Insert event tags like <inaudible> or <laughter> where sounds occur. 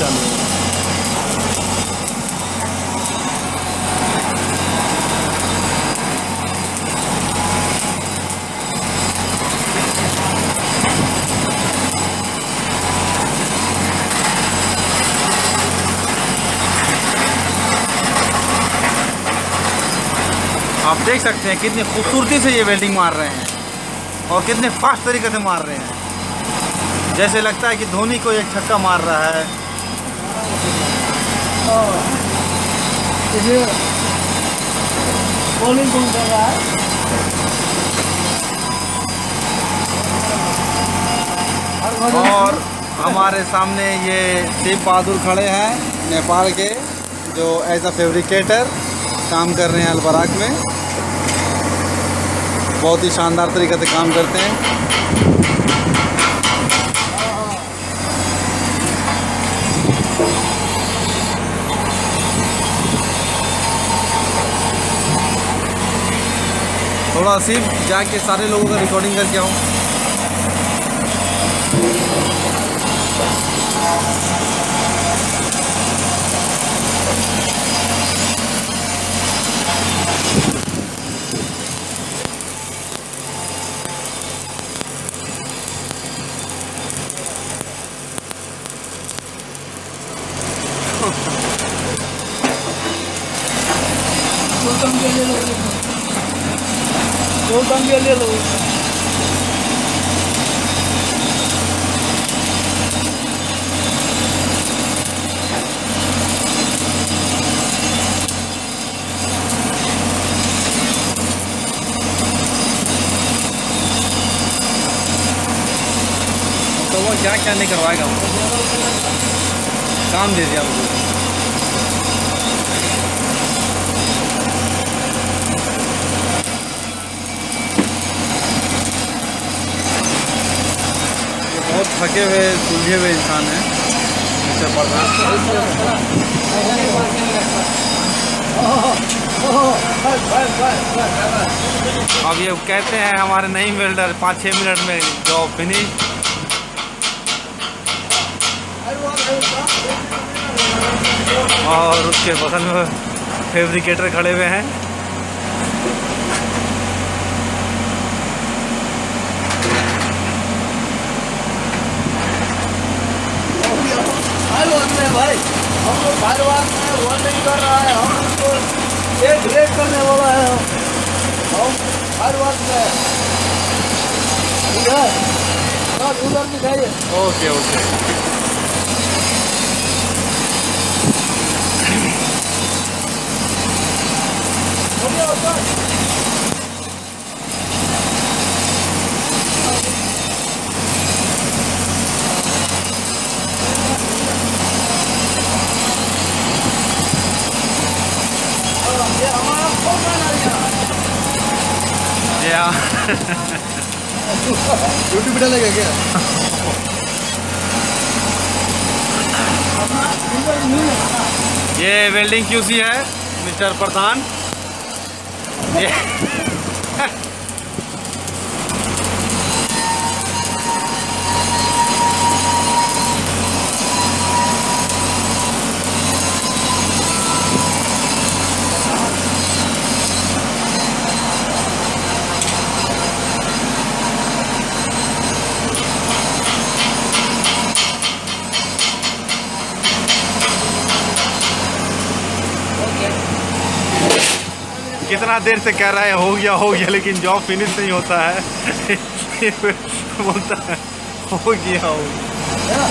चालू आप देख सकते हैं कितनी खूबसूरती से ये वेल्डिंग मार रहे हैं और कितने फास्ट तरीके से मार रहे हैं। जैसे लगता है कि धोनी को एक छक्का मार रहा है बॉलिंग कौन कर रहा है और हमारे सामने ये शिव बहादुर खड़े हैं नेपाल के, जो एज अ फेब्रिकेटर काम कर रहे हैं अलबराक में। बहुत ही शानदार तरीके से काम करते हैं। थोड़ा सिर्फ़ जाके सारे लोगों का रिकॉर्डिंग करके आऊँ दो टंगे ले लो लो तो वो क्या क्या नहीं करवाएगा काम दे दिया मुझे ये थके हुए सुलझे हुए इंसान हैं। प्रधान अब ये कहते हैं हमारे नई वेल्डर पाँच छः मिनट में जॉब फिनिश और उसके बगल में फेब्रिकेटर खड़े हुए हैं हर वक्त में भाई हम लोग हर वक्त में वो नहीं कर रहा है हम उसको एक ब्रेक करने वाला है हम। हर वक्त में ठीक है बस उधर दिखाइए ओके ओके। हो गया उधर ये हमारा फ़ोन है या यूट्यूब पे डालेगा क्या ये वेल्डिंग क्यूसी है मिस्टर प्रधान। ये कितना देर से कह रहा है, हो गया हो गया, लेकिन जॉब फिनिश नहीं होता है। <laughs> बोलता है, हो गया हो गया।